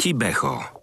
Kibeho.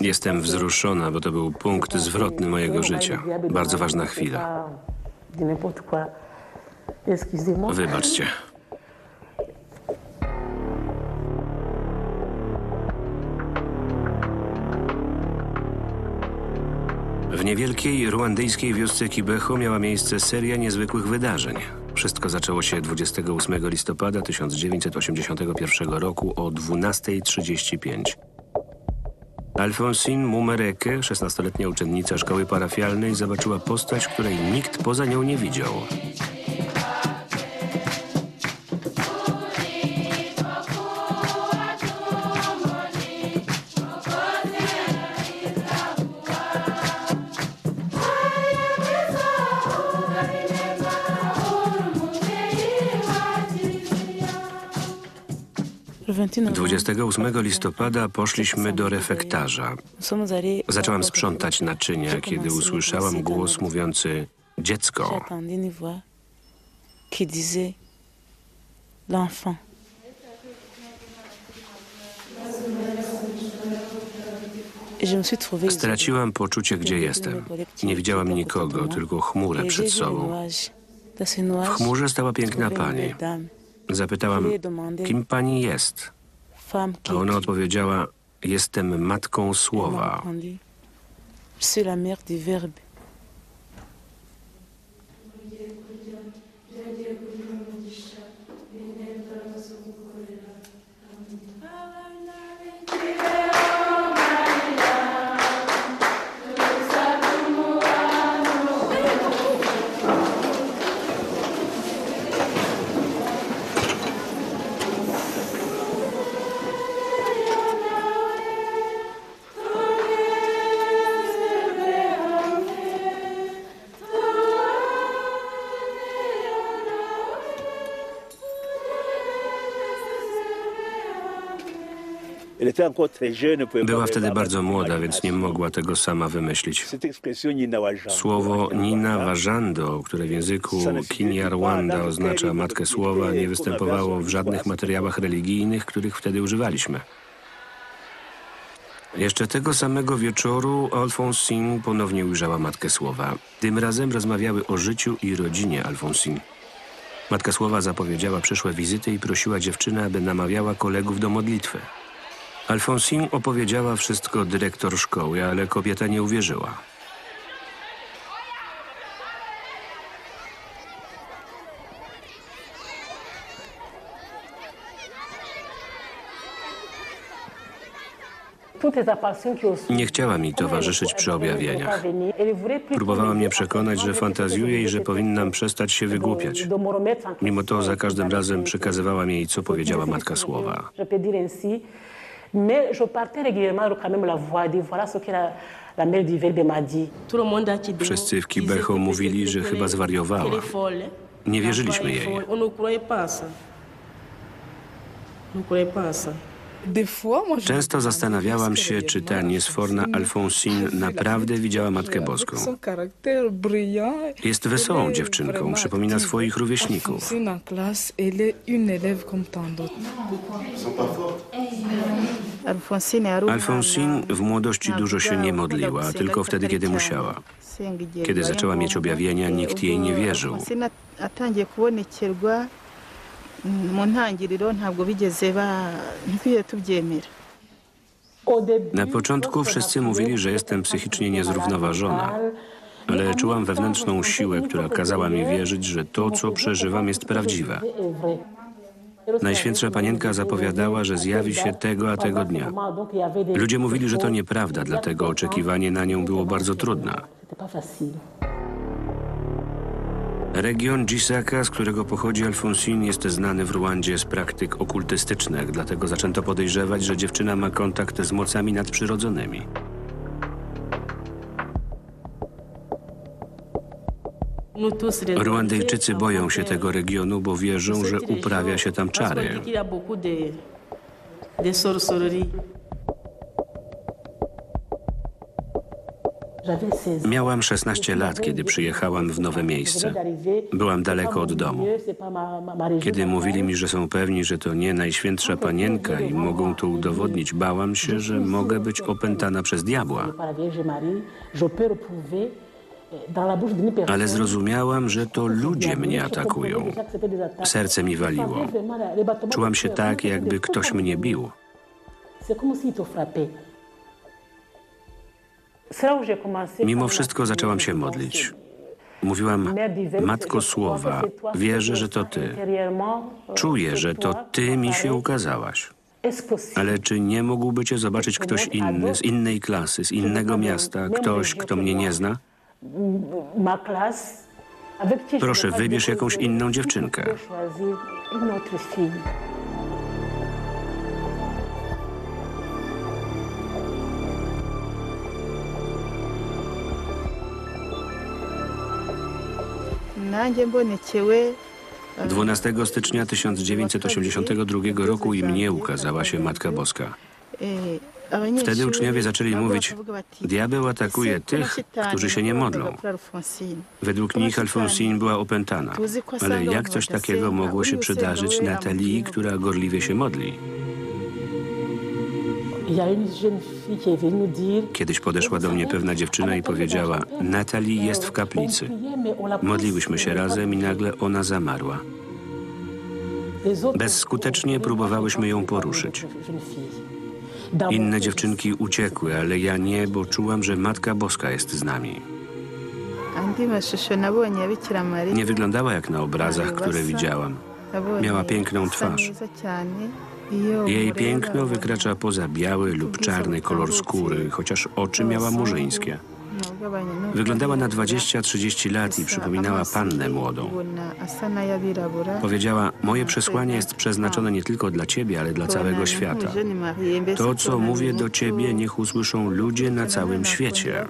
Jestem wzruszona, bo to był punkt zwrotny mojego życia. Bardzo ważna chwila. Wybaczcie. W niewielkiej ruandyjskiej wiosce Kibeho miała miejsce seria niezwykłych wydarzeń. Wszystko zaczęło się 28 listopada 1981 roku o 12.35. Alfonsine Mumereke, 16-letnia uczennica szkoły parafialnej, zobaczyła postać, której nikt poza nią nie widział. 28 listopada poszliśmy do refektarza. Zaczęłam sprzątać naczynia, kiedy usłyszałam głos mówiący dziecko. Straciłam poczucie, gdzie jestem. Nie widziałam nikogo, tylko chmurę przed sobą. W chmurze stała piękna pani. Zapytałam, kim pani jest? A ona odpowiedziała, jestem matką słowa. suis la mère du Verbe. Była wtedy bardzo młoda, więc nie mogła tego sama wymyślić. Słowo Nina Wajando, które w języku Kinyarwanda oznacza matkę słowa, nie występowało w żadnych materiałach religijnych, których wtedy używaliśmy. Jeszcze tego samego wieczoru Alfonsine ponownie ujrzała Matkę Słowa. Tym razem rozmawiały o życiu i rodzinie Alfonsine. Matka Słowa zapowiedziała przyszłe wizyty i prosiła dziewczynę, aby namawiała kolegów do modlitwy. Alfonsine opowiedziała wszystko dyrektor szkoły, ale kobieta nie uwierzyła. Nie chciała mi towarzyszyć przy objawieniach. Próbowała mnie przekonać, że fantazjuję i że powinnam przestać się wygłupiać. Mimo to za każdym razem przekazywałam jej, co powiedziała Matka Słowa. Mais je partais régulièrement quand même la voix, dire voilà ce que la, la mère du Verbe m'a dit. Wszyscy w Kibeho mówili, że chyba zwariowała. Nie wierzyliśmy jej. Często zastanawiałam się, czy ta niesforna Alfonsine naprawdę widziała Matkę Boską. Jest wesołą dziewczynką, przypomina swoich rówieśników. Alfonsine w młodości dużo się nie modliła, tylko wtedy, kiedy musiała. Kiedy zaczęła mieć objawienia, nikt jej nie wierzył. Mu ntangiriro ntabwo bigeze tubyemera Na początku wszyscy mówili, że jestem psychicznie niezrównoważona, ale czułam wewnętrzną siłę, która kazała mi wierzyć, że to, co przeżywam, jest prawdziwe. Najświętsza Panienka zapowiadała, że zjawi się tego a tego dnia. Ludzie mówili, że to nieprawda, dlatego oczekiwanie na nią było bardzo trudne. Region Gisaka, z którego pochodzi Alfonsin, jest znany w Ruandzie z praktyk okultystycznych, dlatego zaczęto podejrzewać, że dziewczyna ma kontakt z mocami nadprzyrodzonymi. Ruandyjczycy boją się tego regionu, bo wierzą, że uprawia się tam czary. Miałam 16 lat, kiedy przyjechałam w nowe miejsce. Byłam daleko od domu. Kiedy mówili mi, że są pewni, że to nie Najświętsza Panienka i mogą to udowodnić, bałam się, że mogę być opętana przez diabła. Ale zrozumiałam, że to ludzie mnie atakują. Serce mi waliło. Czułam się tak, jakby ktoś mnie bił. Mimo wszystko zaczęłam się modlić. Mówiłam, Matko Słowa, wierzę, że to Ty. Czuję, że to Ty mi się ukazałaś. Ale czy nie mógłby Cię zobaczyć ktoś inny, z innej klasy, z innego miasta, ktoś, kto mnie nie zna? Proszę, wybierz jakąś inną dziewczynkę. Nanjye mbonekewe 12 stycznia 1982 roku i mnie ukazała się Matka Boska. Wtedy uczniowie zaczęli mówić, Diabeł atakuje tych, którzy się nie modlą. Według nich Alfonsin była opętana. Ale jak coś takiego mogło się przydarzyć Natalii, która gorliwie się modli? Kiedyś podeszła do mnie pewna dziewczyna i powiedziała, Natalii jest w kaplicy. Modliłyśmy się razem i nagle ona zamarła. Bezskutecznie próbowałyśmy ją poruszyć. Inne dziewczynki uciekły, ale ja nie, bo czułam, że Matka Boska jest z nami. Nie wyglądała jak na obrazach, które widziałam. Miała piękną twarz. Jej piękno wykracza poza biały lub czarny kolor skóry, chociaż oczy miała murzyńskie. Wyglądała na 20-30 lat i przypominała pannę młodą. Powiedziała, moje przesłanie jest przeznaczone nie tylko dla ciebie, ale dla całego świata. To, co mówię do ciebie, niech usłyszą ludzie na całym świecie.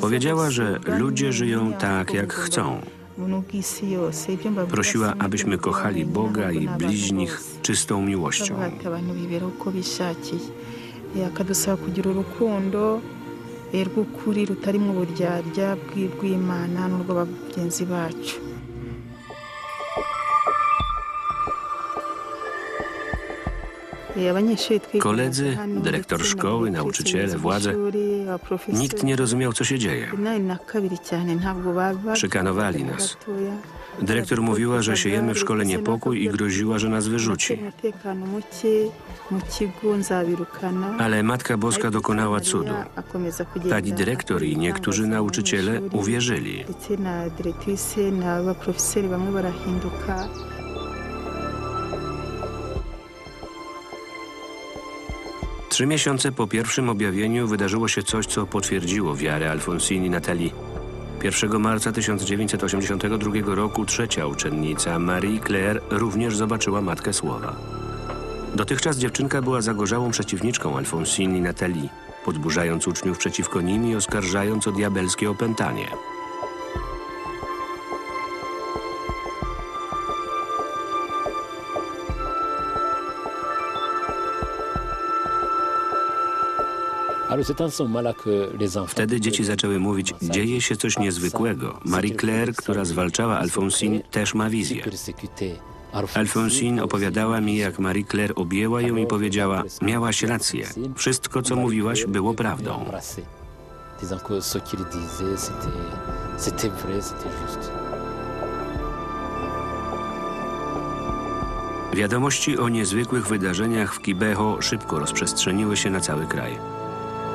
Powiedziała, że ludzie żyją tak, jak chcą. Prosiła, abyśmy kochali Boga i bliźnich czystą miłością. Eh, akadusaba kugira urukundo eh, rw'ukuri rutarimo uburyarya bw'i- rw'imana n'urwa bagenzi bacu Koledzy, dyrektor szkoły, nauczyciele, władze. Nikt nie rozumiał, co się dzieje. Szykanowali nas. Dyrektor mówiła, że siejemy w szkole niepokój i groziła, że nas wyrzuci. Ale Matka Boska dokonała cudu. Pani dyrektor i niektórzy nauczyciele uwierzyli. Trzy miesiące po pierwszym objawieniu wydarzyło się coś, co potwierdziło wiarę Alfonsini Natalii. 1 marca 1982 roku trzecia uczennica, Marie Claire, również zobaczyła Matkę Słowa. Dotychczas dziewczynka była zagorzałą przeciwniczką Alfonsini Natalii, podburzając uczniów przeciwko nim i oskarżając o diabelskie opętanie. Wtedy dzieci zaczęły mówić, dzieje się coś niezwykłego. Marie Claire, która zwalczała Alfonsin, też ma wizję. Alfonsin opowiadała mi, jak Marie Claire objęła ją i powiedziała, miałaś rację, wszystko co mówiłaś było prawdą. C'était vrai, c'était juste. Wiadomości o niezwykłych wydarzeniach w Kibeho szybko rozprzestrzeniły się na cały kraj.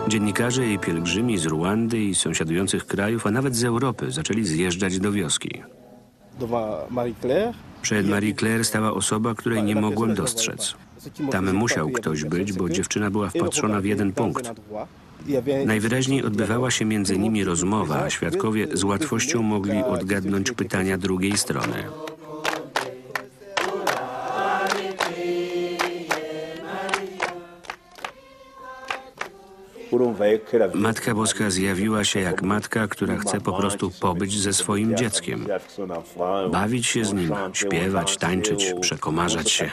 Dziennikarze i pielgrzymi z Ruandy i sąsiadujących krajów, a nawet z Europy zaczęli zjeżdżać do wioski. Przed Marie Claire stała osoba, której nie mogłem dostrzec. Tam musiał ktoś być, bo dziewczyna była wpatrzona w jeden punkt. Najwyraźniej odbywała się między nimi rozmowa, a świadkowie z łatwością mogli odgadnąć pytania drugiej strony. Matka Boska zjawiła się jak matka, która chce po prostu pobyć ze swoim dzieckiem. Bawić się z nim, śpiewać, tańczyć, przekomarzać się.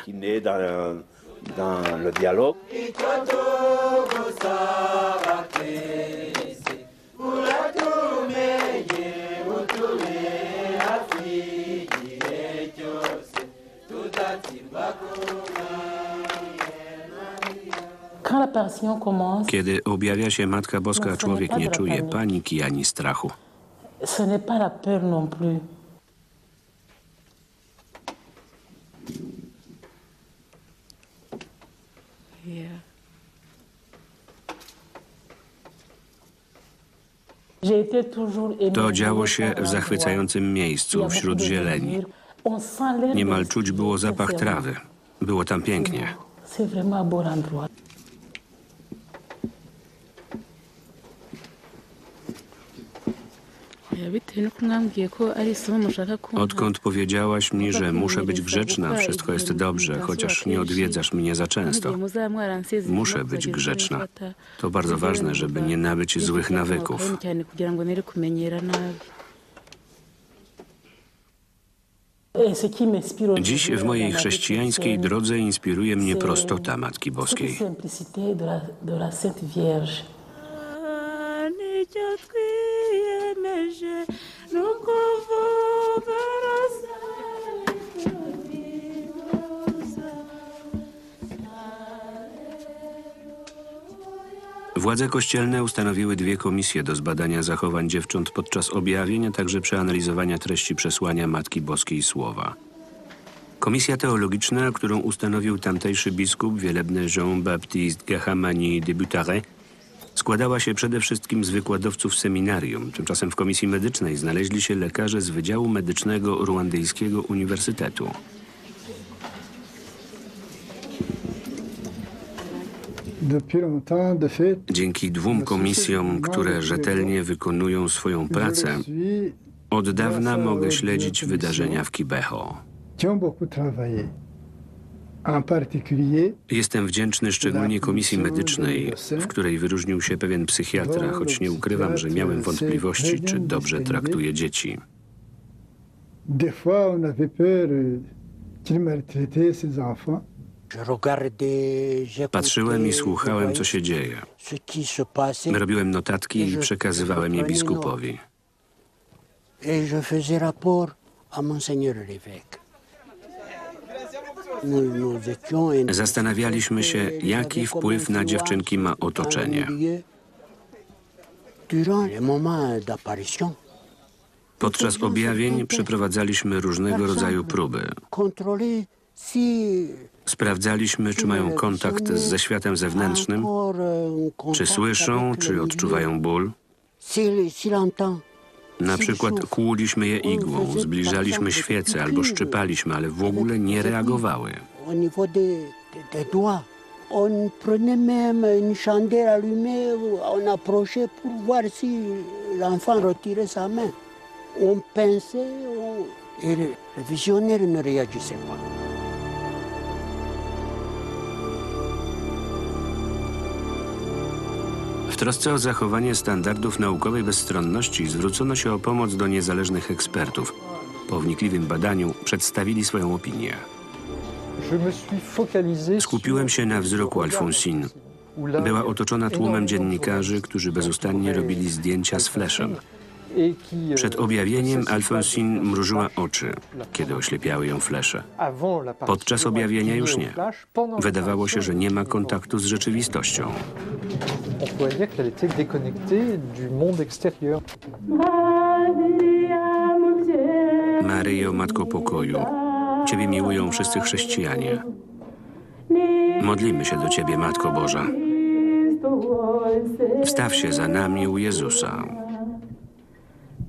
Quand Kiedy objawia się Matka Boska, człowiek nie czuje paniki ani strachu. To działo się w l'endroit. zachwycającym y miejscu, a wśród zieleni. Niemal czuć było zapach trawy. Było tam pięknie. C'est vraiment beau endroit. Odkąd powiedziałaś mi, że muszę być grzeczna, wszystko jest dobrze, chociaż nie odwiedzasz mnie za często. Muszę być grzeczna. To bardzo ważne, żeby nie nabyć złych nawyków. Dziś w mojej chrześcijańskiej drodze inspiruje mnie prostota Matki Boskiej. Władze kościelne ustanowiły dwie komisje do zbadania zachowań dziewcząt podczas objawień, a także przeanalizowania treści przesłania Matki Boskiej Słowa. Komisja teologiczna, którą ustanowił tamtejszy biskup wielebny Jean-Baptiste Gahamani de Butare, składała się przede wszystkim z wykładowców seminarium. Tymczasem w komisji medycznej znaleźli się lekarze z Wydziału Medycznego Ruandyjskiego Uniwersytetu. Dzięki dwóm komisjom, które rzetelnie wykonują swoją pracę, Od dawna mogę śledzić wydarzenia w Kibeho. Jestem wdzięczny szczególnie komisji medycznej, w której wyróżnił się pewien psychiatra, choć nie ukrywam, że miałem wątpliwości, czy dobrze traktuje dzieci. des fois, on avait peur euh, qu'il maltraitait ses enfants. Patrzyłem i słuchałem, co się dzieje. Robiłem notatki i przekazywałem je biskupowi. nous étions in- Zastanawialiśmy się, jaki wpływ na dziewczynki ma otoczenie. Podczas objawień przeprowadzaliśmy różnego rodzaju próby. Sprawdzaliśmy, czy mają kontakt ze światem zewnętrznym, czy słyszą, czy odczuwają ból. Na przykład kłuliśmy je igłą, zbliżaliśmy świece albo szczypaliśmy, ale w ogóle nie reagowały. on prenait même une chandelle allumée, on approchait pour voir si l'enfant retirait sa main. On pinçait on- et le visionnaire ne réagissait pas. W trosce o zachowanie standardów naukowej bezstronności zwrócono się o pomoc do niezależnych ekspertów. Po wnikliwym badaniu przedstawili swoją opinię. Skupiłem się na wzroku Alfonsine. Była otoczona tłumem dziennikarzy, którzy bezustannie robili zdjęcia z fleszem. Przed objawieniem Alfonsine mrużyła oczy, kiedy oślepiały ją flesze. Podczas objawienia już nie. Wydawało się, że nie ma kontaktu z rzeczywistością. Maryjo, Matko Pokoju, Ciebie miłują wszyscy chrześcijanie. Modlimy się do Ciebie, Matko Boża. Wstaw się za nami u Jezusa.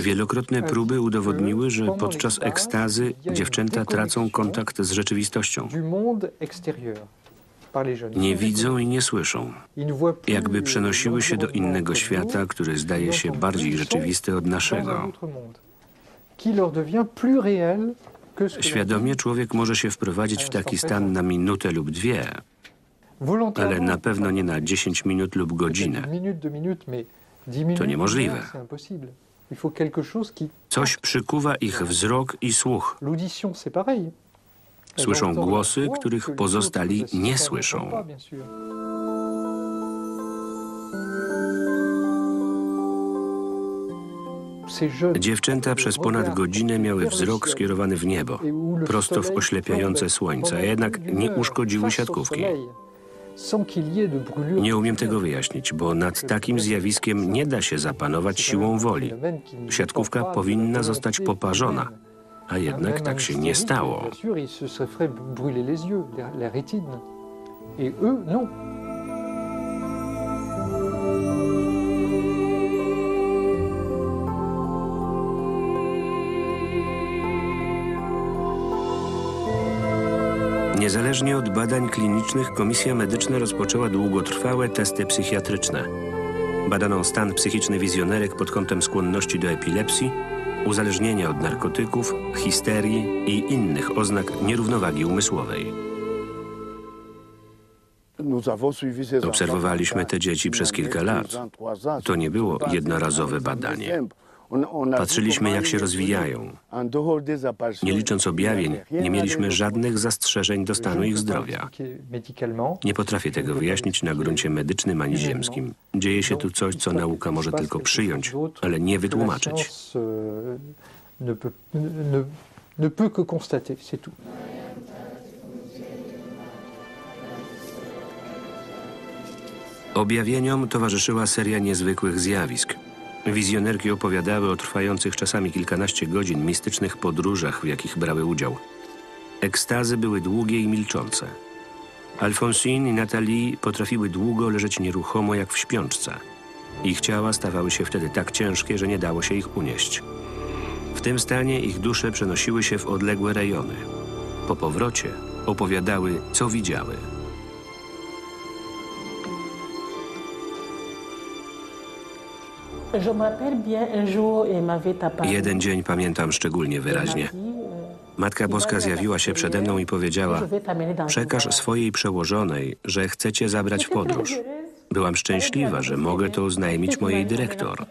Wielokrotne próby udowodniły, że podczas ekstazy dziewczęta tracą kontakt z rzeczywistością. Nie widzą i nie słyszą. Jakby przenosiły się do innego świata, który zdaje się bardziej rzeczywisty od naszego. Świadomie człowiek może się wprowadzić w taki stan na minutę lub dwie, ale na pewno nie na 10 minut lub godzinę. Une minute, deux minutes, mais 10 minutes, niemożliwe. Coś przykuwa ich wzrok i słuch. Elles Słyszą głosy, których pozostali nie słyszą. Dziewczęta przez ponad godzinę miały wzrok skierowany w niebo, prosto w oślepiające słońce, a jednak nie uszkodziły siatkówki. Nie umiem tego wyjaśnić, bo nad takim zjawiskiem nie da się zapanować siłą woli. Siatkówka powinna zostać poparzona, a jednak tak się nie stało. Bien sûr, ils Niezależnie od badań klinicznych, komisja medyczna rozpoczęła długotrwałe testy psychiatryczne. Badano stan psychiczny wizjonerek pod kątem skłonności do epilepsji, uzależnienia od narkotyków, histerii i innych oznak nierównowagi umysłowej. Obserwowaliśmy te dzieci przez kilka lat. To nie było jednorazowe badanie. Patrzyliśmy, jak się rozwijają. Nie licząc objawień, nie mieliśmy żadnych zastrzeżeń do stanu ich zdrowia. Nie potrafię tego wyjaśnić na gruncie medycznym ani ziemskim. Dzieje się tu coś, co nauka może tylko przyjąć, ale nie wytłumaczyć. science, ne peut, ne, ne peut que constater, c'est tout. Objawieniom towarzyszyła seria niezwykłych zjawisk. Wizjonerki opowiadały o trwających czasami kilkanaście godzin mistycznych podróżach, w jakich brały udział. Ekstazy były długie i milczące. Alfonsine i Natalie potrafiły długo leżeć nieruchomo jak w śpiączce. Ich ciała stawały się wtedy tak ciężkie, że nie dało się ich unieść. W tym stanie ich dusze przenosiły się w odległe rejony. Po powrocie opowiadały, co widziały. Jeden dzień pamiętam szczególnie wyraźnie. Matka Boska zjawiła się przede mną i powiedziała: Przekaż swojej przełożonej, że chcecie zabrać w podróż. Byłam szczęśliwa, że mogę to oznajmić mojej dyrektor.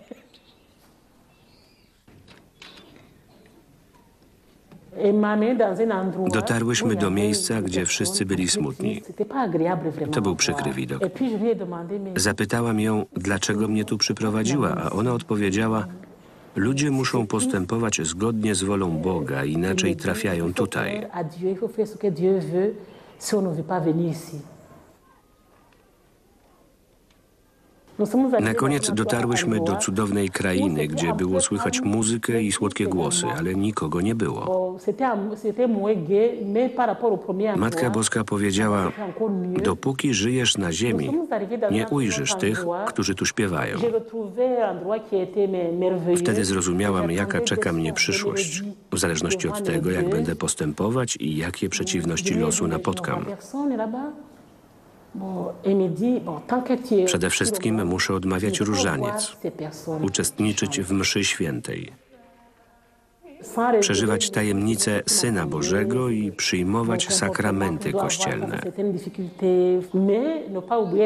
Dotarłyśmy do miejsca, gdzie wszyscy byli smutni. To był przykry widok. Zapytałam ją, dlaczego mnie tu przyprowadziła, a ona odpowiedziała: Ludzie muszą postępować zgodnie z wolą Boga, inaczej trafiają tutaj. Na koniec dotarłyśmy do cudownej krainy, gdzie było słychać muzykę i słodkie głosy, ale nikogo nie było. Matka Boska powiedziała: Dopóki żyjesz na ziemi, nie ujrzysz tych, którzy tu śpiewają. Wtedy zrozumiałam, jaka czeka mnie przyszłość, w zależności od tego, jak będę postępować i jakie przeciwności losu napotkam. Przede wszystkim muszę odmawiać różaniec, uczestniczyć w mszy świętej, przeżywać tajemnicę Syna Bożego i przyjmować sakramenty kościelne,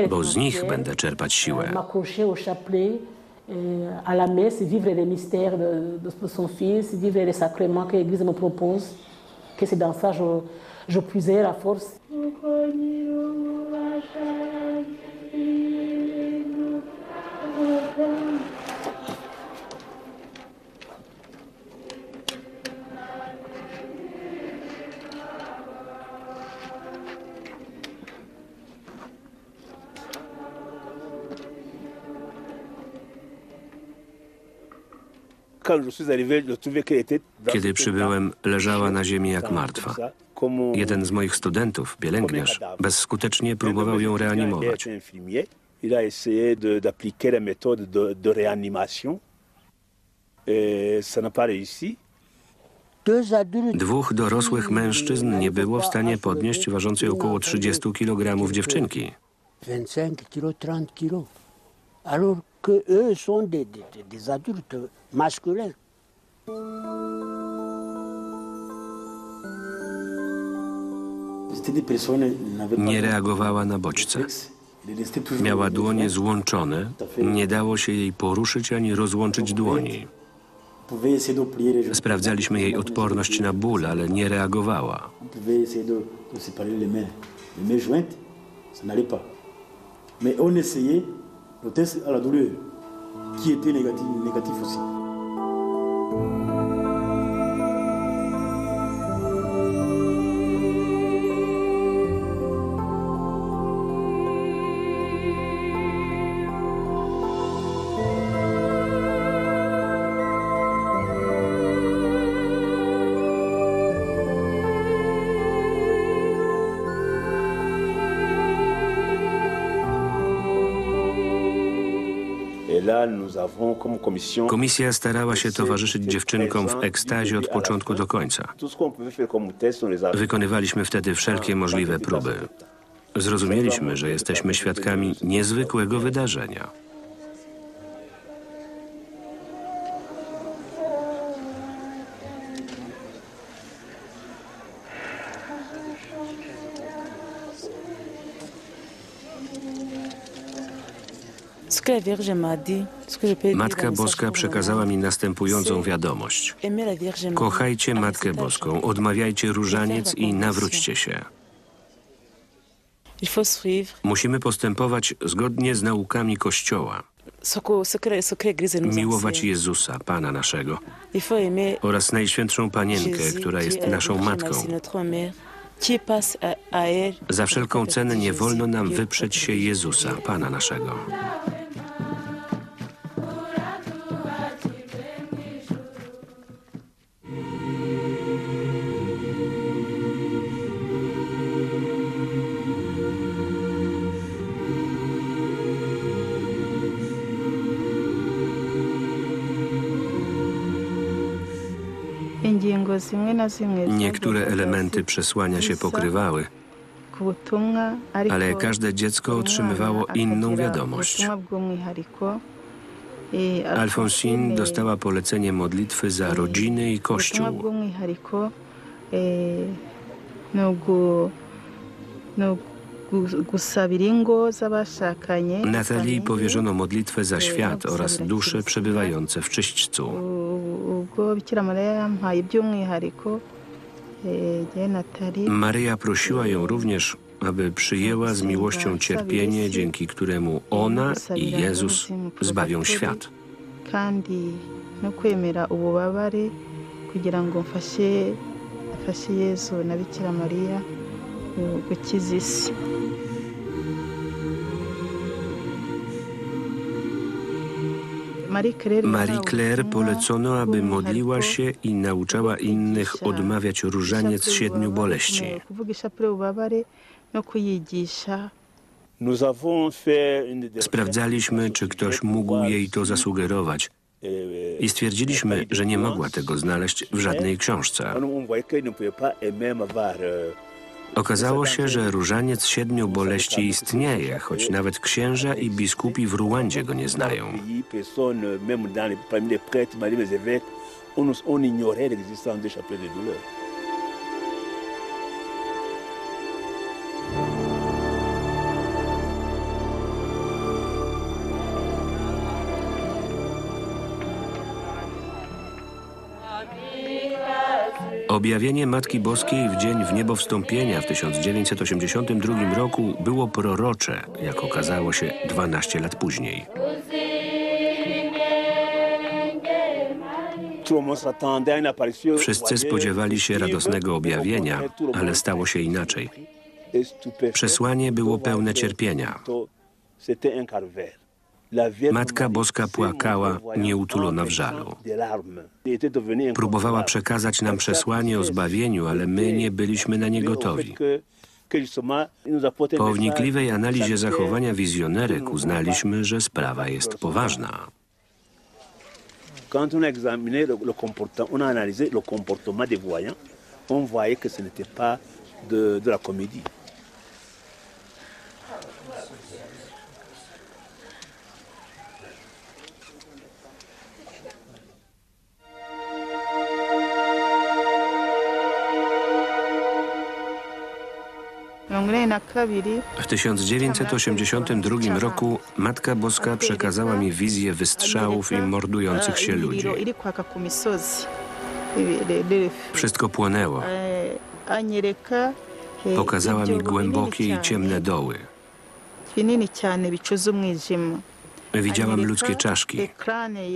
bo z nich będę czerpać siłę. à la messe, vivre les mystères de, de son Fils, vivre les sacrements que l'Église me propose, que c'est dans ça que je, je puiserai la force. Hashem, Eloheinu, Adonai. Kiedy przybyłem, leżała na ziemi jak martwa. Jeden z moich studentów, pielęgniarz, bezskutecznie próbował ją reanimować. Et ça n'a pas réussi. Deux adultes Dwóch dorosłych mężczyzn nie było w stanie podnieść ważącej około 30 kg dziewczynki. 25 kilos, 30 kilos. Alors que eux sont des, des- des adultes masculins. Nie reagowała na bodźce. Miała dłonie złączone, nie dało się jej poruszyć ani rozłączyć dłoni. Sprawdzaliśmy jej odporność na ból, ale nie reagowała. Mais on essayait le test à la douleur, qui était négatif, aussi. Komisja starała się towarzyszyć dziewczynkom w ekstazie od początku do końca. Wykonywaliśmy wtedy wszelkie możliwe próby. Zrozumieliśmy, że jesteśmy świadkami niezwykłego wydarzenia. Matka Boska przekazała mi następującą wiadomość. Kochajcie Matkę Boską, odmawiajcie różaniec i nawróćcie się. Musimy postępować zgodnie z naukami Kościoła. Miłować. Jezusa, Pana naszego, oraz Najświętszą Panienkę, która jest naszą Matką. Za wszelką cenę nie wolno nam wyprzeć się Jezusa, Pana naszego. Niektóre elementy przesłania się pokrywały, ale każde dziecko otrzymywało inną wiadomość. Alfonsine dostała polecenie modlitwy za rodziny i Kościół. Natalii powierzono modlitwę za świat oraz dusze przebywające w czyśćcu. Natali. Maryja prosiła ją również, aby przyjęła z miłością cierpienie, dzięki któremu ona i Jezus zbawią świat. kandi no kwemera ububabare kugira ngo mfashe mfashe yezu na bikira mariya gukiza isi Marie Claire polecono, aby modliła się i nauczała innych odmawiać różaniec siedmiu boleści. no Sprawdzaliśmy, czy ktoś mógł jej to zasugerować i stwierdziliśmy, że nie mogła tego znaleźć w żadnej książce. Okazało się, że różaniec siedmiu boleści istnieje, choć nawet księża i biskupi w Ruandzie go nie znają. on, ignorait l'existence de douleur. Objawienie Matki Boskiej w dzień w niebo wstąpienia w 1982 roku było prorocze, jak okazało się 12 lat później. Wszyscy spodziewali się radosnego objawienia, ale stało się inaczej. Przesłanie było pełne cierpienia. Matka Boska płakała, nieutulona w żalu. Próbowała przekazać nam przesłanie o zbawieniu, ale my nie byliśmy na nie gotowi. Po wnikliwej analizie zachowania wizjonerek uznaliśmy, że sprawa jest poważna. Quand on a examiné le, le comportement, on a analysé le comportement des voyants, on voyait que ce n'était pas de, de la comédie. W 1982 roku Matka Boska przekazała mi wizję wystrzałów i mordujących się ludzi. Wszystko płonęło. Pokazała mi głębokie i ciemne doły. Widziałam ludzkie czaszki,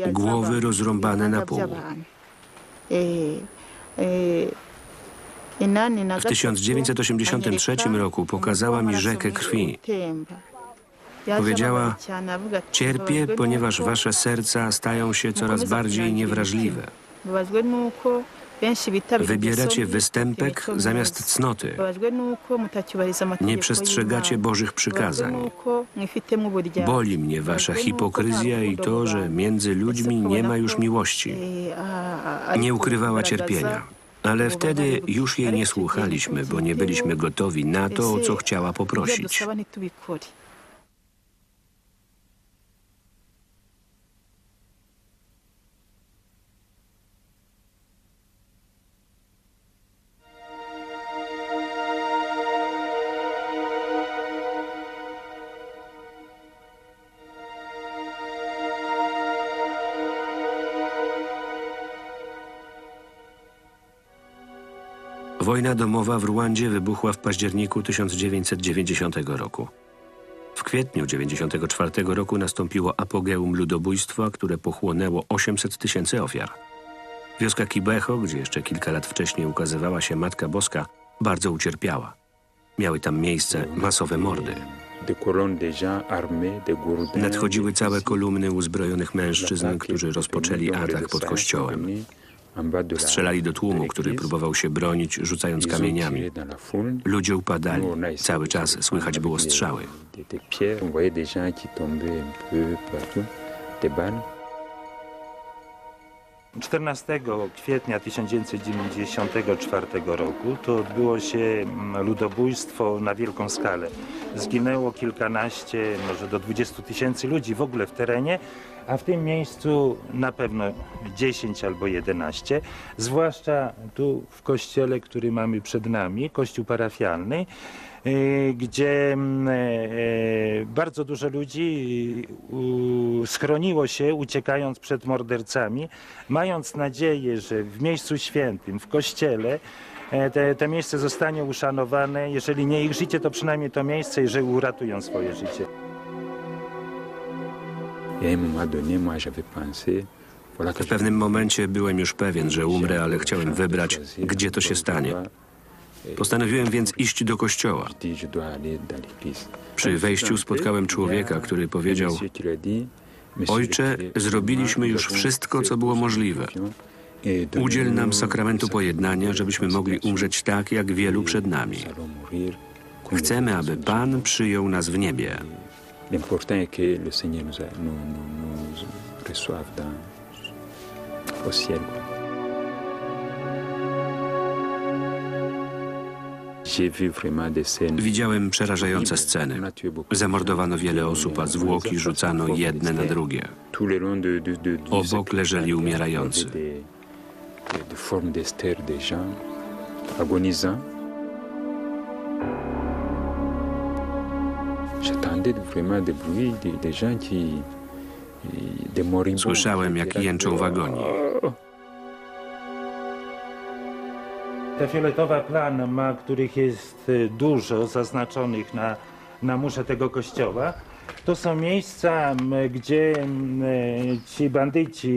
głowy rozrąbane na pół. W gatatu 1983 anyereka roku pokazała mi rzekę krwi. Powiedziała, Cierpię, "Mbabajwe ponieważ wasze serca stają się coraz bardziej niewrażliwe. Wybieracie występek zamiast cnoty. Nie przestrzegacie. Bożych przykazań. Boli mnie wasza hipokryzja i to, że między ludźmi nie ma już miłości. Nie ukrywała cierpienia. Ale wtedy już jej nie słuchaliśmy, bo nie byliśmy gotowi na to, o co chciała poprosić. Wojna domowa w Ruandzie wybuchła w październiku 1990 roku. W kwietniu 1994 roku nastąpiło apogeum ludobójstwa, które pochłonęło 800 tysięcy ofiar. Wioska Kibeho, gdzie jeszcze kilka lat wcześniej ukazywała się Matka Boska, bardzo ucierpiała. Miały tam miejsce masowe mordy. Nadchodziły całe kolumny uzbrojonych mężczyzn, którzy rozpoczęli atak pod kościołem. Strzelali do tłumu, który próbował się bronić, rzucając kamieniami. Ludzie upadali. Cały czas słychać było strzały. 14 kwietnia 1994 roku to odbyło się mm, ludobójstwo na wielką skalę. Zginęło kilkanaście, może do 20 tysięcy ludzi w ogóle w terenie, a w tym miejscu na pewno 10 albo 11, zwłaszcza tu w kościele, który mamy przed nami, kościół parafialny, y, gdzie mm, e, bardzo dużo ludzi u- schroniło się, uciekając przed mordercami, mając nadzieję, że w miejscu świętym, w kościele, e, te, te miejsce zostanie uszanowane, jeżeli nie ich życie, to przynajmniej to miejsce i że uratują swoje życie. W pewnym momencie byłem już pewien, że umrę, ale chciałem wybrać, gdzie to się stanie. Postanowiłem więc iść do kościoła. Przy wejściu spotkałem człowieka, który powiedział: Ojcze, zrobiliśmy już wszystko, co było możliwe. Udziel nam sakramentu pojednania, żebyśmy mogli umrzeć tak, jak wielu przed nami. Chcemy, aby Pan przyjął nas w niebie. L'important est que le Seigneur nous, a- nous, nous, nous reçoive dans, au ciel. Widziałem przerażające sceny. Zamordowano wiele osób, a zwłoki rzucano jedne na drugie. Obok leżeli umierający. des, vraiment des bruits, des, des gens qui. des moribonds. Słyszałem, jak jęczą w agonii. Ta fioletowa plama, których jest e, dużo zaznaczonych na, na murze tego kościoła, to są miejsca, gdzie ci bandyci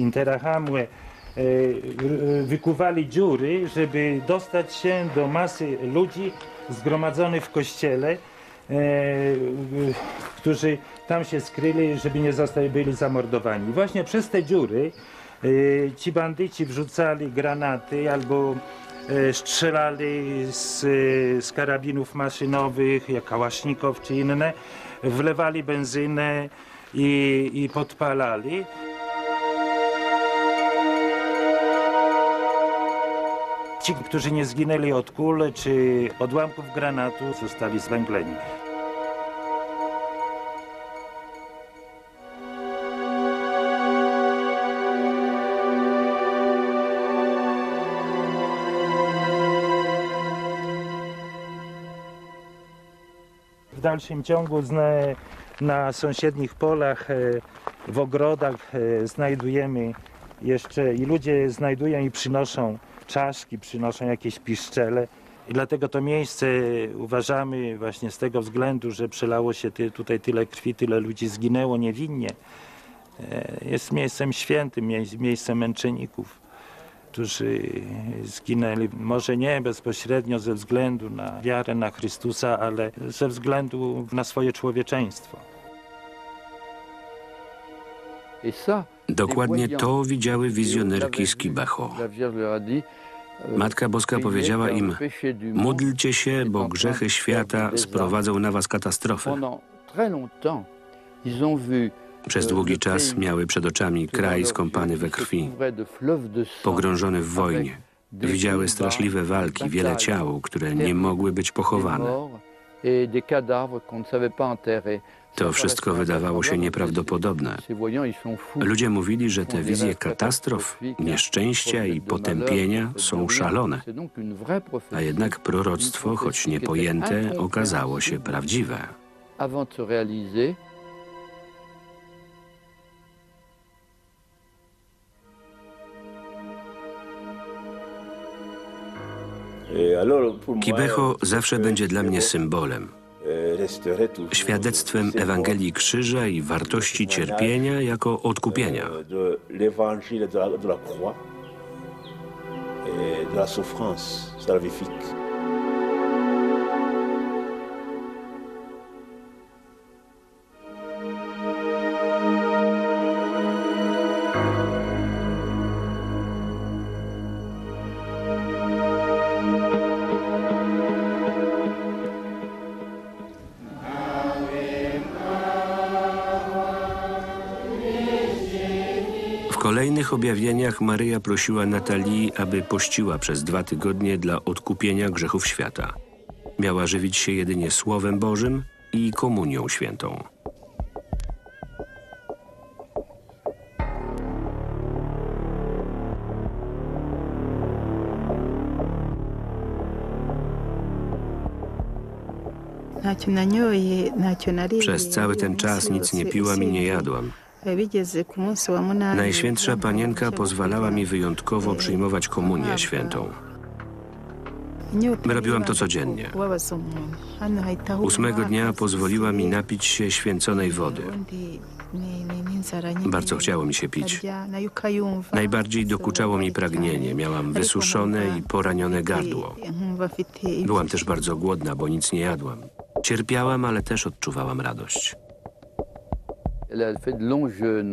Interahamwe e, r- wykuwali dziury, żeby dostać się do masy ludzi zgromadzonych w kościele, E, e, którzy tam się skryli, żeby nie zostali byli zamordowani. Właśnie przez te dziury e, ci bandyci wrzucali granaty albo strzelali z, z karabinów maszynowych, jak kałasznikow czy inne, wlewali benzynę i, i podpalali. Ci, którzy nie zginęli od kul czy odłamków granatu, zostali zwęgleni. Dalszym ciągu na sąsiednich polach, e, w ogrodach e, znajdujemy jeszcze i ludzie znajdują i przynoszą czaszki, przynoszą jakieś piszczele. I dlatego to miejsce uważamy właśnie z tego względu, że przelało się ty, tutaj tyle krwi, tyle ludzi zginęło niewinnie. E, Jest miejscem świętym, mie- miejscem męczenników, którzy zginęli może nie bezpośrednio ze względu na wiarę na Chrystusa, ale ze względu na swoje człowieczeństwo. Dokładnie to widziały wizjonerki z Kibeho. Matka Boska powiedziała im, módlcie się, bo grzechy świata sprowadzą na was katastrofę. Przez długi czas miały przed oczami kraj skąpany we krwi, pogrążony w wojnie. Widziały straszliwe walki, wiele ciał, które nie mogły być pochowane. To wszystko wydawało się nieprawdopodobne. Ludzie mówili, że te wizje katastrof, nieszczęścia i potępienia są szalone. A jednak proroctwo, choć niepojęte, okazało się prawdziwe. Avant de se réaliser, Kibeho zawsze będzie dla mnie symbolem, świadectwem Ewangelii Krzyża i wartości cierpienia jako odkupienia. de la souffrance salvifique. Objawieniach Maryja prosiła Natalii, aby pościła przez dwa tygodnie dla odkupienia grzechów świata. Miała żywić się jedynie Słowem Bożym i Komunią Świętą. Przez cały ten czas nic nie piłam i nie jadłam. Najświętsza Panienka pozwalała mi wyjątkowo przyjmować komunię świętą. Robiłam to codziennie. Ósmego dnia pozwoliła mi napić się święconej wody. Bardzo chciało mi się pić. Najbardziej dokuczało mi pragnienie. Miałam wysuszone i poranione gardło. Byłam też bardzo głodna, bo nic nie jadłam. Cierpiałam, ale też odczuwałam radość.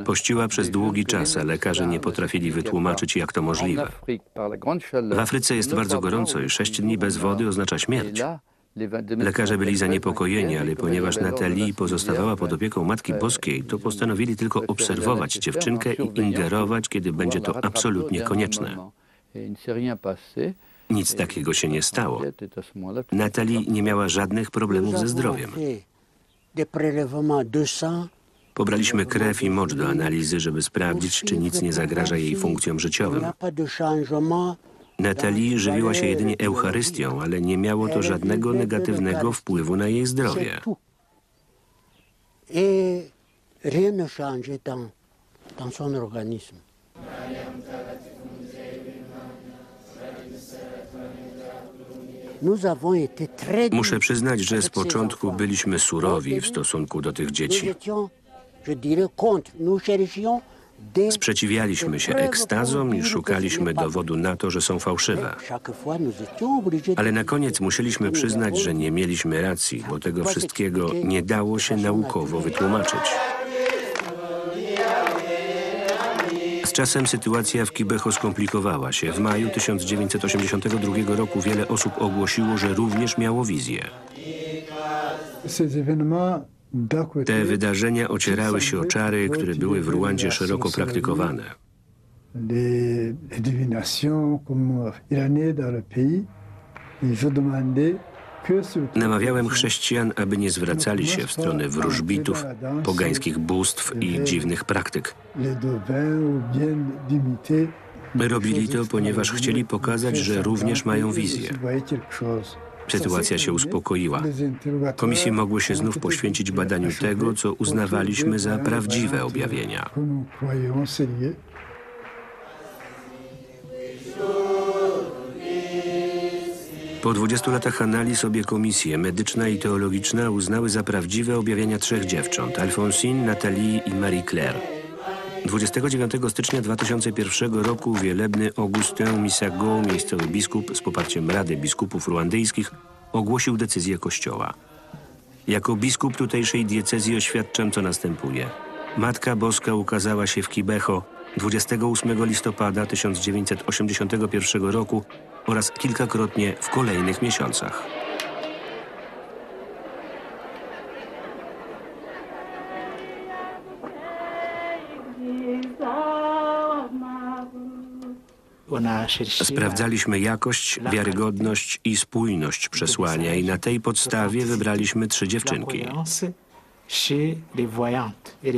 Pościła przez długi czas, a lekarze nie potrafili wytłumaczyć, jak to możliwe. W Afryce jest bardzo gorąco i sześć dni bez wody oznacza śmierć. Lekarze byli zaniepokojeni, ale ponieważ Natalii la pozostawała pod opieką Matki Boskiej, to postanowili tylko obserwować dziewczynkę i ingerować, kiedy będzie to absolutnie konieczne. Nic takiego się nie stało. Natalii nie miała żadnych problemów ze zdrowiem. fait des prélèvements de sang. Pobraliśmy krew i mocz do analizy, żeby sprawdzić, czy nic nie zagraża jej funkcjom życiowym. Natalii żywiła się jedynie Eucharystią, ale nie miało to żadnego negatywnego wpływu na jej zdrowie. Muszę przyznać, że z początku byliśmy surowi w stosunku do tych dzieci. Sprzeciwialiśmy się ekstazom i szukaliśmy dowodu na to, że są fałszywe. Ale na koniec musieliśmy przyznać, że nie mieliśmy racji, bo tego wszystkiego nie dało się naukowo wytłumaczyć. Z czasem sytuacja w Kibeho skomplikowała się. W maju 1982 roku wiele osób ogłosiło, że również miało wizję. Ces événements Te wydarzenia ocierały się o czary, które były w Rwandzie szeroko praktykowane. Namawiałem chrześcijan, aby nie zwracali się w stronę wróżbitów, pogańskich bóstw i dziwnych praktyk. Robili to, ponieważ chcieli pokazać, że również mają wizję. Sytuacja się uspokoiła. Komisje mogły się znów poświęcić badaniu tego, co uznawaliśmy za prawdziwe objawienia. Po 20 latach analiz obie komisje, medyczna i teologiczna, uznały za prawdziwe objawienia trzech dziewcząt, Alfonsine, Nathalie i Marie Claire. 29 stycznia 2001 roku wielebny Augustin Misago, miejscowy biskup z poparciem Rady Biskupów Ruandyjskich, ogłosił decyzję Kościoła. Jako biskup tutejszej diecezji oświadczam, co następuje. Matka Boska ukazała się w Kibeho 28 listopada 1981 roku oraz kilkakrotnie w kolejnych miesiącach. Sprawdzaliśmy jakość, wiarygodność i spójność przesłania i na tej podstawie wybraliśmy trzy dziewczynki.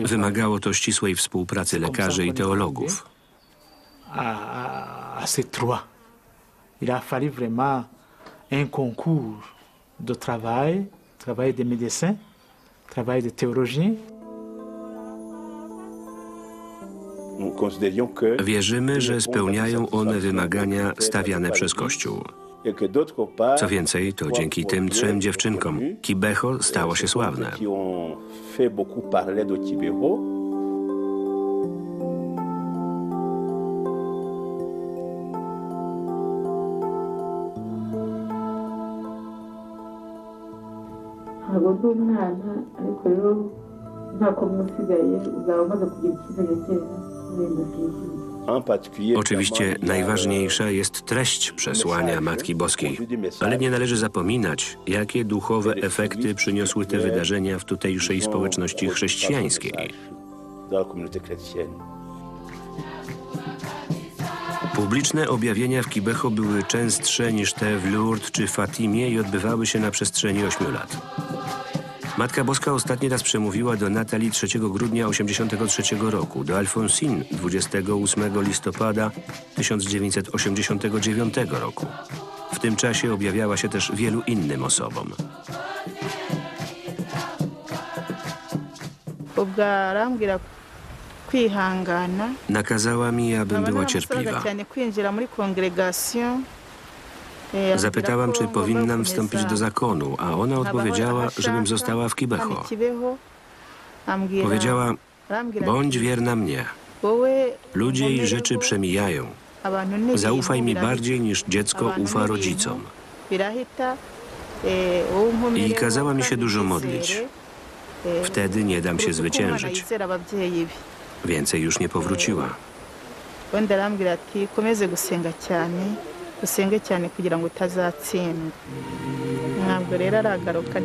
Wymagało to ścisłej współpracy lekarzy i teologów. à, à ces trois. Il a fallu vraiment un concours de travail, travail des médecins, travail théologiens. Wierzymy, że spełniają one wymagania stawiane przez Kościół. Co więcej, to dzięki tym trzem dziewczynkom Kibeho stało się sławne. ntabwo ndi umwana ariko rero ntabwo musigaye uzaba umaze kugira icyizere cyeza Oczywiście najważniejsza jest treść przesłania Matki Boskiej, ale nie należy zapominać, jakie duchowe efekty przyniosły te wydarzenia w tutejszej społeczności chrześcijańskiej. Publiczne objawienia w Kibeho były częstsze niż te w Lourdes czy Fatimie i odbywały się na przestrzeni ośmiu lat. Matka Boska ostatni raz przemówiła do Natalii 3 grudnia 1983 roku, do Alfonsine 28 listopada 1989 roku. W tym czasie objawiała się też wielu innym osobom. Nakazała mi, abym była namusabaga cierpliwa. Zapytałam, ambwira czy powinnam wstąpić do zakonu, a ona odpowiedziała, żebym została w Kibeho. Powiedziała, bądź wierna mnie. Ludzie i rzeczy przemijają. Zaufaj mi bardziej niż dziecko ufa rodzicom. unkomereho I kazała mi się dużo modlić. eh, Wtedy nie dam się zwyciężyć. Więcej już nie powróciła. ubundi arambwira ati ukomeze gusenga cyane usenge cyane kugira ngo utazatsindwa ntabwo rero aragaruka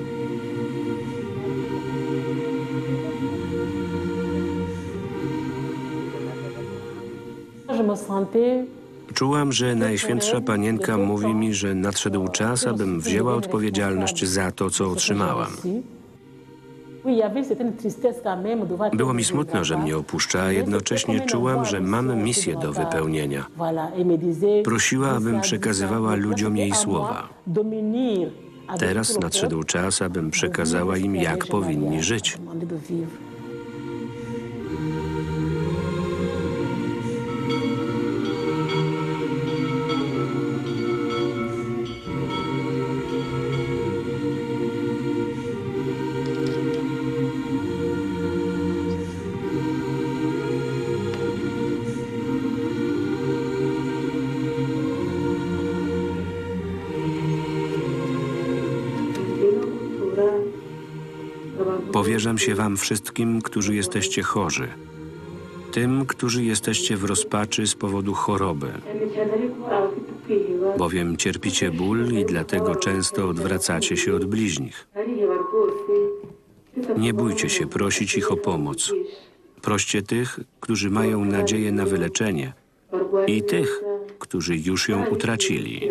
Czułam, że Najświętsza Panienka mówi mi, że nadszedł czas, abym wzięła odpowiedzialność za to, co otrzymałam. Było mi smutno, że mnie opuszcza, a jednocześnie czułam, że mam misję do wypełnienia. Prosiła, abym przekazywała ludziom jej słowa. Teraz nadszedł czas, abym przekazała im, jak powinni żyć. Powierzam się wam wszystkim, którzy jesteście chorzy. Tym, którzy jesteście w rozpaczy z powodu choroby, bowiem cierpicie ból i dlatego często odwracacie się od bliźnich. Nie bójcie się prosić ich o pomoc. Proście tych, którzy mają nadzieję na wyleczenie, i tych, którzy już ją utracili.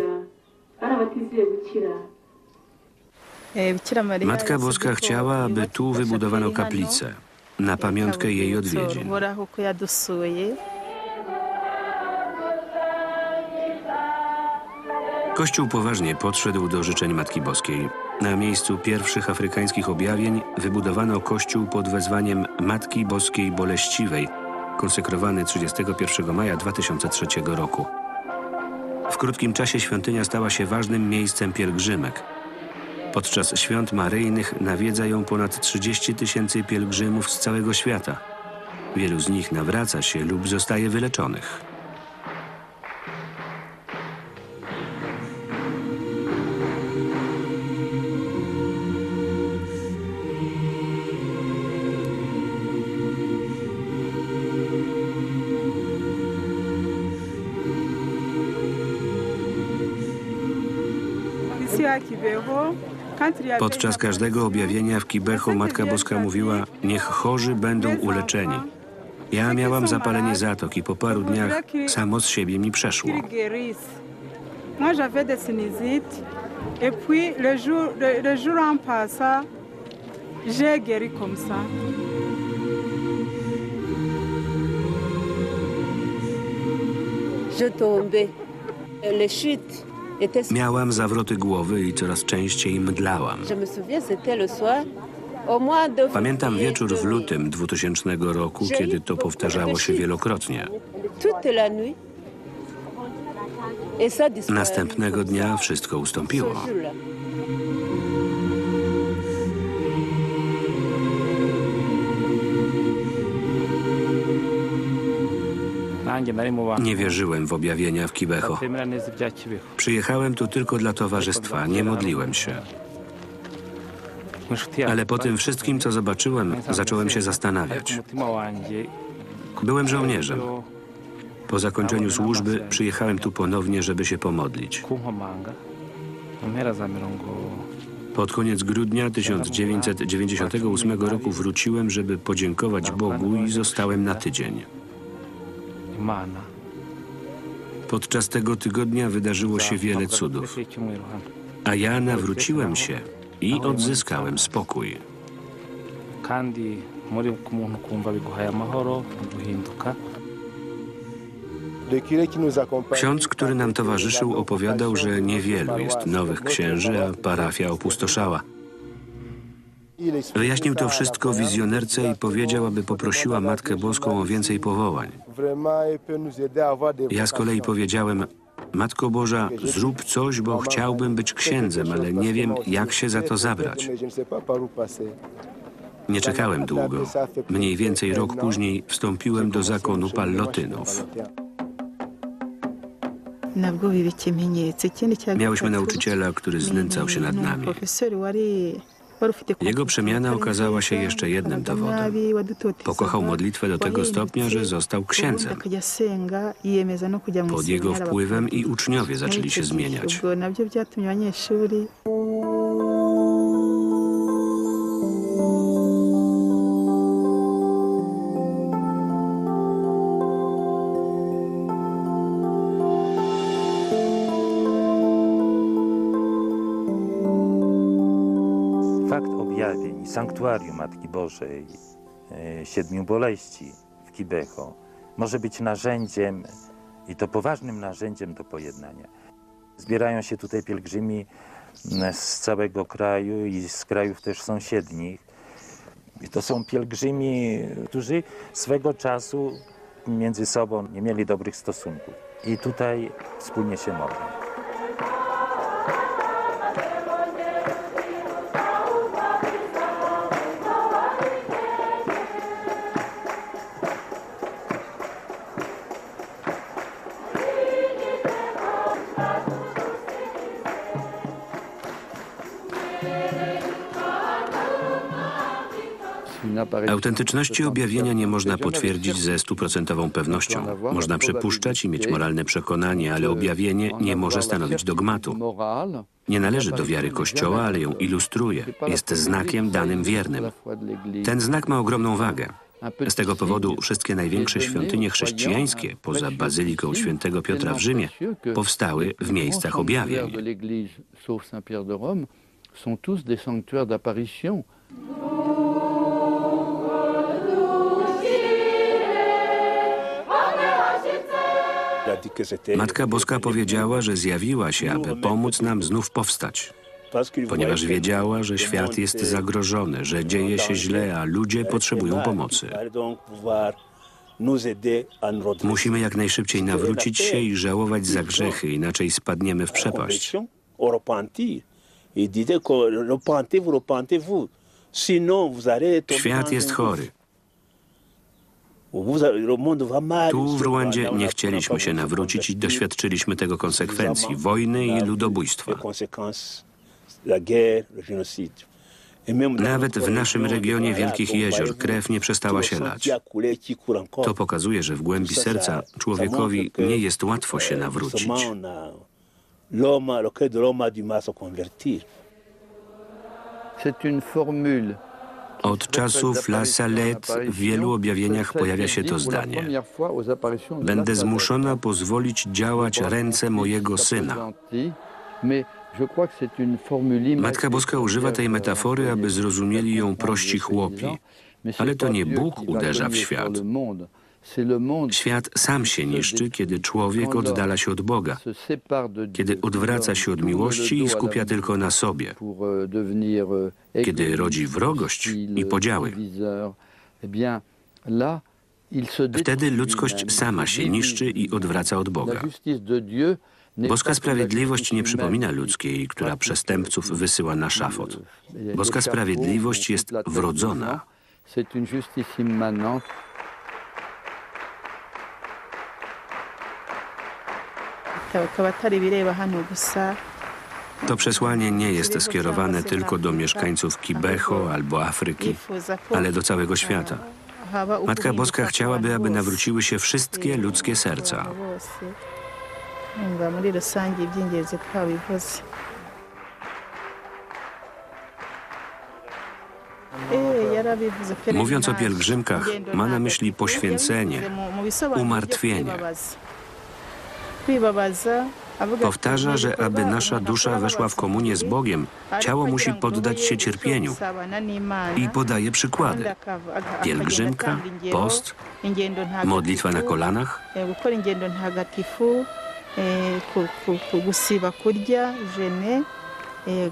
Matka Boska chciała, aby tu wybudowano kaplicę na pamiątkę jej odwiedzin. Kościół poważnie podszedł do życzeń Matki Boskiej. Na miejscu pierwszych afrykańskich objawień wybudowano kościół pod wezwaniem Matki Boskiej Boleściwej, konsekrowany 31 maja 2003 roku. W krótkim czasie świątynia stała się ważnym miejscem pielgrzymek. Podczas świąt maryjnych nawiedza ją ponad 30 tysięcy pielgrzymów z całego świata. Wielu z nich nawraca się lub zostaje wyleczonych. Podczas każdego objawienia w Kibeho Matka Boska mówiła, niech chorzy będą uleczeni. Ja miałam zapalenie zatok i po paru dniach samo z siebie mi przeszło. Je tombais. Les chutes. Miałam zawroty głowy i coraz częściej mdlałam. Pamiętam wieczór w lutym 2000 roku, kiedy to powtarzało się wielokrotnie. Następnego dnia wszystko ustąpiło. Nie wierzyłem w objawienia w Kibeho. Przyjechałem tu tylko dla towarzystwa, nie modliłem się. Ale po tym wszystkim, co zobaczyłem, zacząłem się zastanawiać. Byłem żołnierzem. Po zakończeniu służby przyjechałem tu ponownie, żeby się pomodlić. Pod koniec grudnia 1998 roku wróciłem, żeby podziękować Bogu i zostałem na tydzień. Podczas tego tygodnia wydarzyło się wiele cudów, a ja nawróciłem się i odzyskałem spokój. Ksiądz, który nam towarzyszył, opowiadał, że niewielu jest nowych księży, a parafia opustoszała. Wyjaśnił to wszystko wizjonerce i powiedział, aby poprosiła Matkę Boską o więcej powołań. Ja z kolei powiedziałem, Matko Boża, zrób coś, bo chciałbym być księdzem, ale nie wiem, jak się za to zabrać. Nie czekałem długo. Mniej więcej rok później wstąpiłem do zakonu pallotynów. Miałyśmy gatatu nauczyciela, który znęcał się nad nami. Jego przemiana okazała się jeszcze jednym dowodem. Pokochał modlitwę do tego stopnia, że został księdzem. Pod jego wpływem i uczniowie zaczęli się zmieniać. Sanktuarium Matki Bożej e, Siedmiu Boleści w Kibeho może być narzędziem i to poważnym narzędziem do pojednania. Zbierają się tutaj pielgrzymi m, z całego kraju i z krajów też sąsiednich. I to są pielgrzymi, którzy swego czasu między sobą nie mieli dobrych stosunków. I tutaj wspólnie się modlą. Autentyczności objawienia nie można potwierdzić ze stuprocentową pewnością. Można przypuszczać i mieć moralne przekonanie, ale objawienie nie może stanowić dogmatu. Nie należy do wiary Kościoła, ale ją ilustruje. Jest znakiem danym wiernym. Ten znak ma ogromną wagę. Z tego powodu wszystkie największe świątynie chrześcijańskie, poza Bazyliką Świętego Piotra w Rzymie, powstały w miejscach objawień. Matka Boska powiedziała, że zjawiła się, aby pomóc nam znów powstać. Ponieważ wiedziała, że świat jest zagrożony, że dzieje się źle, a ludzie potrzebują pomocy. Musimy jak najszybciej nawrócić się i żałować za grzechy, inaczej spadniemy w przepaść. Świat jest chory. Tu w Ruandzie nie chcieliśmy się nawrócić i doświadczyliśmy tego konsekwencji wojny i ludobójstwa. Nawet w naszym regionie Wielkich Jezior krew nie przestała się lać. To pokazuje, że w głębi serca człowiekowi nie jest łatwo się nawrócić. C'est une formule Od czasów La Salette w wielu objawieniach pojawia się to zdanie. Będę zmuszona pozwolić działać ręce mojego syna. Matka Boska używa tej metafory, aby zrozumieli ją prości chłopi. Ale to nie Bóg uderza w świat. Świat sam się niszczy, kiedy człowiek oddala się od Boga, kiedy odwraca się od miłości i skupia tylko na sobie, kiedy rodzi wrogość i podziały. Wtedy ludzkość sama się niszczy i odwraca od Boga. Boska sprawiedliwość nie przypomina ludzkiej, która przestępców wysyła na szafot. Boska sprawiedliwość jest wrodzona. To przesłanie nie jest skierowane tylko do mieszkańców Kibeho albo Afryki, ale do całego świata. Matka Boska chciałaby, aby nawróciły się wszystkie ludzkie serca. Mówiąc o pielgrzymkach, ma na myśli poświęcenie, umartwienie. Powtarza, że aby nasza dusza weszła w komunię z Bogiem, ciało musi poddać się cierpieniu. i podaje przykłady. Pielgrzymka, post, modlitwa na kolanach, gusiba kurya jene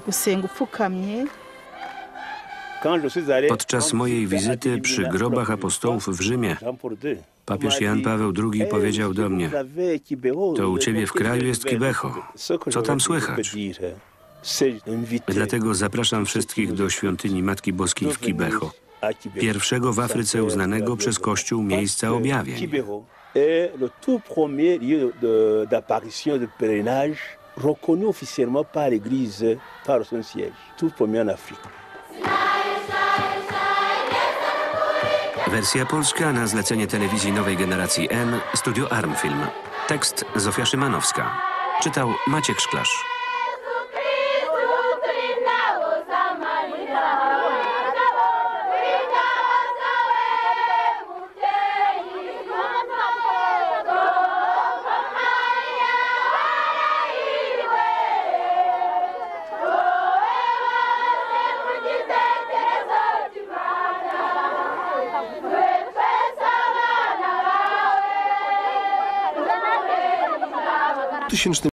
gusenga upfukamye Podczas mojej wizyty przy grobach apostołów w Rzymie papież Jan Paweł II powiedział do mnie To u ciebie w kraju jest Kibeho. Co tam słychać? Dlatego zapraszam wszystkich do świątyni Matki Boskiej w Kibeho, pierwszego w Afryce uznanego przez Kościół miejsca objawień. Pèlerinage reconnu officiellement par l'Église, par son siège, tout premier en Afrique. Wersja polska na zlecenie telewizji nowej generacji N, Studio Armfilm. Tekst Zofia Szymanowska. Czytał Maciek Szklarz. W 2000